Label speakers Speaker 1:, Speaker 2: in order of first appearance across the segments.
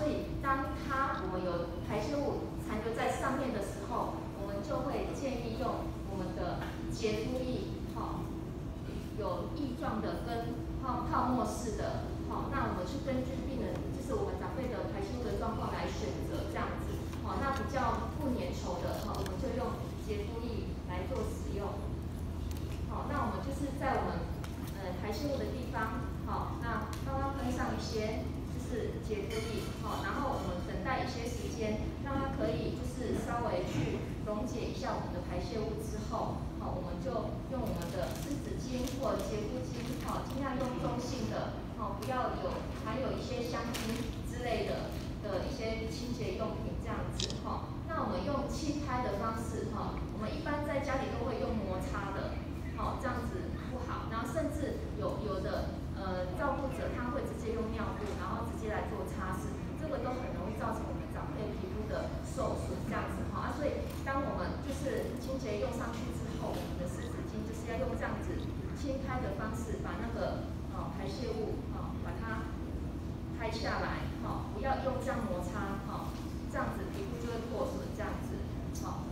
Speaker 1: 所以当它我们有排泄物残留在上面的时候，我们就会建议用我们的洁肤液，哈，有液状的跟泡泡沫式的，好，那我们去根据病人，就是我们长辈的排泄物的状况来选择这样子，好，那比较不粘稠的，哈，我们就用洁肤液来做使用，好，那我们就是在我们呃排泄物的地方，好，那刚刚喷上一些。是洁肤液，好，然后我们等待一些时间，让它可以就是稍回去溶解一下我们的排泄物之后，好，我们就用我们的湿纸巾或洁肤巾，好，尽量用中性的，好，不要有含有一些香精之类的的一些清洁用品这样子，哈。那我们用轻拍的方式，哈，我们一般在家里都会用摩擦的，好，这样子不好，然后甚至有有的。呃，照顾者他会直接用尿布，然后直接来做擦拭，这个都很容易造成我们长辈皮肤的受损，这样子哈。啊，所以当我们就是清洁用上去之后，我们的湿纸巾就是要用这样子轻拍的方式，把那个哦排泄物哦把它拍下来，哈，不要用这样摩擦，哈，这样子皮肤就会破损，这样子，好。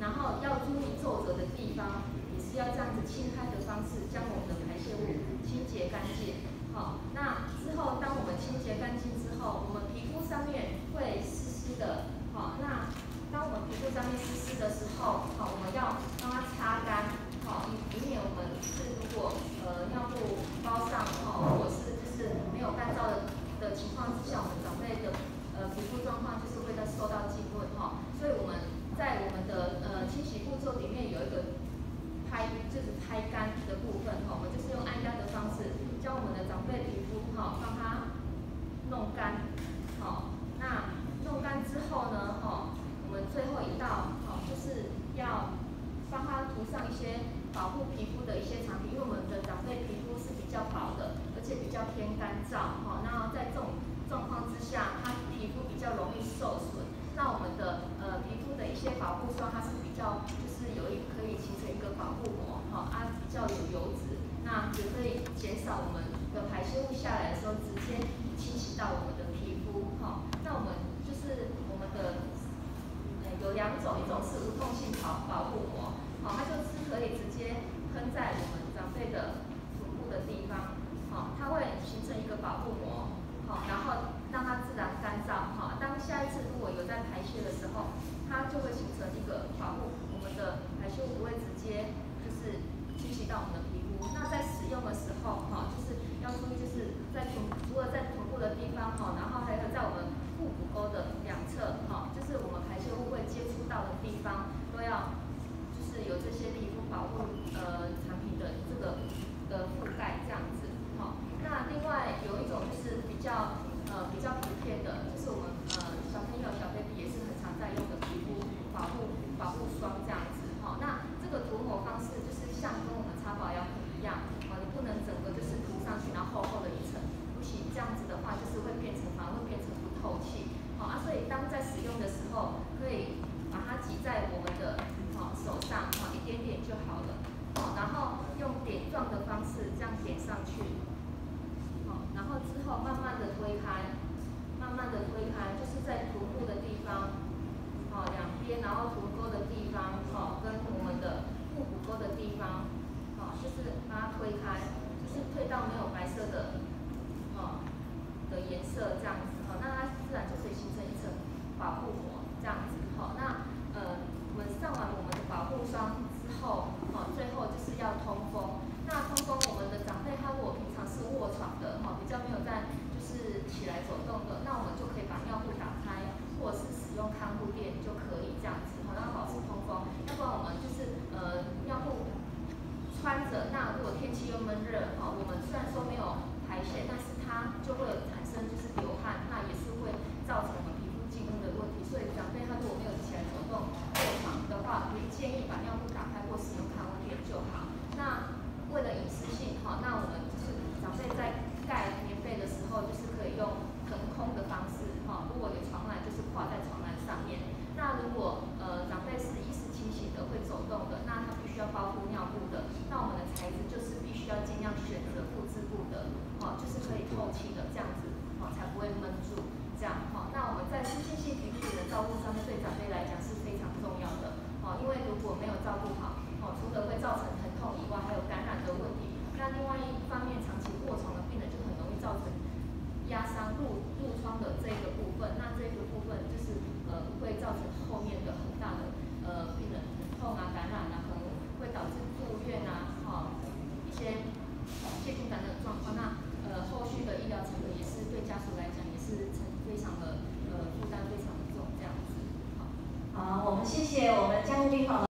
Speaker 1: 然后要注意皱褶的地方，也是要这样子轻拍的方式，将我们的排泄物。清洁干净，好，那之后当我们清洁干净之后，我们皮肤上面会湿湿的，好，那当我们皮肤上面湿湿的时候，好，我们要帮它擦干，好，以以免我们是如果呃尿布包上，哦，或者是就是没有干燥的的情况之下，我们长辈的呃皮肤状况就是会在受到浸润，哈，所以我们在我们的呃清洗步骤里面有一个。拍就是拍干的部分哈，我们就是用按压的方式，将我们的长辈皮肤哈，帮他弄干，好，那弄干之后呢，哈，我们最后一道，好，就是要帮他涂上一些保护皮肤的一些产品，因为我们的长辈皮肤是比较薄的，而且比较偏干燥，哈，那在这种状况之下，他皮肤比较容易受损，那我们的呃皮肤的一些保护霜，它是比较。有一可以形成一个保护膜，哈，啊比较有油脂，那也可以减少我们的排泄物下来的时候直接清洗到我们的皮肤，哈。那我们就是我们的呃有两种，一种是无痛性保保护膜，好，它就是可以直接喷在我们长辈的腹部的地方，好，它会形成一个保护膜，好，然后让它自然干燥，哈。当下一次如果有在它就会形成一个保护。我们的排泄物不会直接就是侵袭到我们的皮肤。那在使用的时候，哈，就是要注意，就是在臀除了在臀部的地方，哈，然后还有在我们腹股沟的两侧，哈，就是我们排泄物会接触到的地方，都要就是有这些皮肤保护呃产品的这个的覆盖这样子，哈。那另外有一种就是比较呃比较普遍的，就是我们呃小朋友小 baby 也是很常在用的皮肤保护。保护霜这样子，好，那这个涂抹方式就是像跟我们擦保养品一样，好，你不能整个就是涂上去，然后厚厚的一层，不行，这样子的话就是会变成反而会变成不透气，好啊，所以当在使用的时候，可以把它挤在我们的好手上，好，一点点就好了，然后用点状的方式闷热好我们虽然说没有排泄但是它就会需要尽量选择不织布的哈就是可以透气的这样子哈才不会闷住这样哈。那我们在舒适性皮肤的照顾上面对长辈来讲